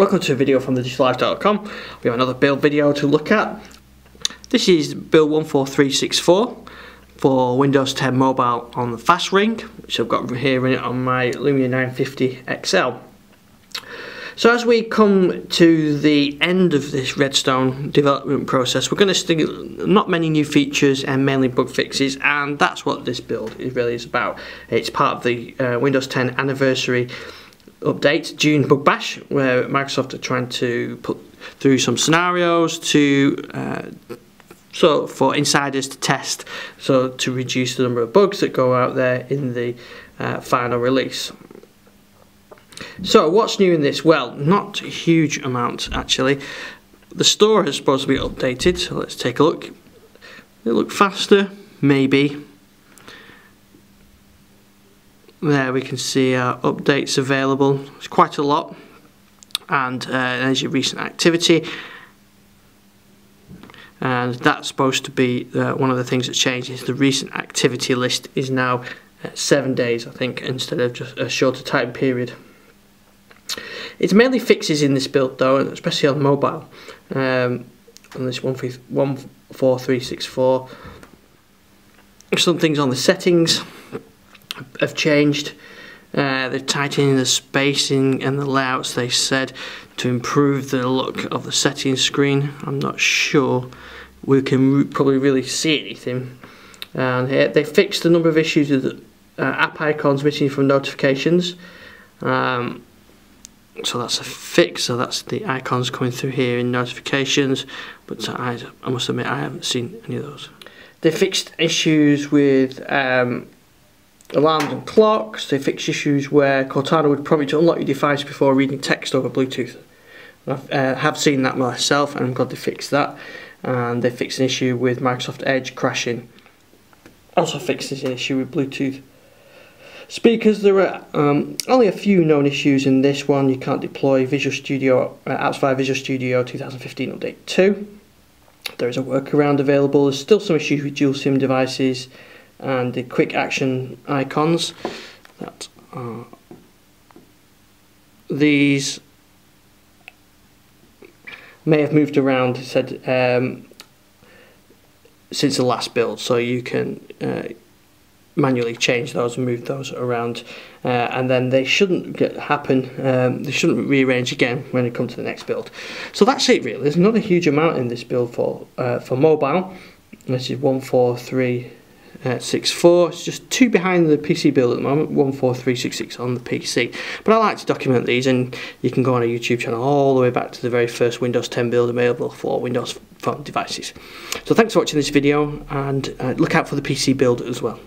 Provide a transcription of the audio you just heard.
Welcome to a video from thedigitallife.com. We have another build video to look at. This is build 14364 for Windows 10 Mobile on the Fast Ring, which I've got here in it on my Lumia 950 XL. So as we come to the end of this Redstone development process, we're going to stick not many new features and mainly bug fixes, and that's what this build is really is about. It's part of the uh, Windows 10 anniversary update, June Bug Bash, where Microsoft are trying to put through some scenarios to uh, so for insiders to test, so to reduce the number of bugs that go out there in the uh, final release. So what's new in this? Well, not a huge amount actually. The store is supposed to be updated, so let's take a look. It look faster, maybe. There we can see our updates available. It's quite a lot. And uh, there's your recent activity. And that's supposed to be uh, one of the things that's changed is the recent activity list is now uh, seven days, I think, instead of just a shorter time period. It's mainly fixes in this build though, especially on mobile. Um, on this 14364. Some things on the settings have changed. Uh, they're tightening the spacing and the layouts they said to improve the look of the settings screen. I'm not sure we can probably really see anything. And here they fixed a number of issues with uh, app icons missing from notifications. Um, so that's a fix, so that's the icons coming through here in notifications, but I, I must admit I haven't seen any of those. They fixed issues with um, alarms and clocks. They fix issues where Cortana would prompt you to unlock your device before reading text over Bluetooth. I uh, have seen that myself and I'm glad they fixed that. And they fixed an issue with Microsoft Edge crashing. Also fixed an issue with Bluetooth. Speakers, there are um, only a few known issues in this one. You can't deploy Visual Studio uh, apps via Visual Studio 2015 Update 2. There is a workaround available. There's still some issues with dual SIM devices and the quick action icons that are these may have moved around said um, since the last build so you can uh, manually change those and move those around. Uh, and then they shouldn't get, happen um, they shouldn't rearrange again when it comes to the next build. So that's it really. There's not a huge amount in this build for uh, for mobile. This is 143 uh, 64. It's just two behind the PC build at the moment, 14366 on the PC. But I like to document these and you can go on a YouTube channel all the way back to the very first Windows 10 build available for Windows Phone devices. So thanks for watching this video and uh, look out for the PC build as well.